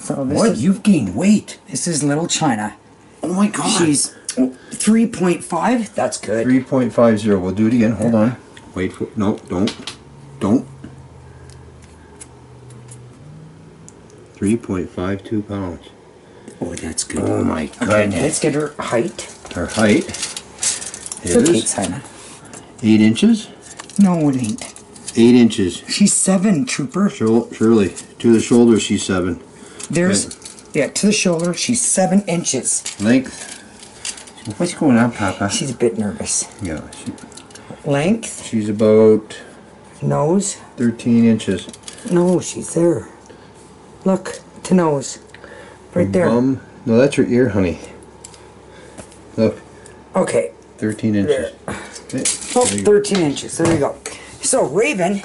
So this What? is You've gained weight. this is little Chyna. Oh my god. She's three point five. That's good. 3.50. We'll do it again. Hold on. Wait for no, don't. Don't. 3.52 pounds. Oh, that's good. Oh my Okay, let's get her height. Her height Okay, is Chyna. 8 inches. No, it ain't. 8 inches. She's seven, trooper. Surely. To the shoulder, she's 7. There's yeah to the shoulder. She's seven inches. Length. What's going on, Papa? She's a bit nervous. Yeah, she, Length, she's about nose. 13 inches. No, she's there. Look to nose, right there. Bum. No, that's your ear, honey. Look, Okay. 13 inches. Okay, Oh, there you oh, go. 13 inches. There you go. So Raven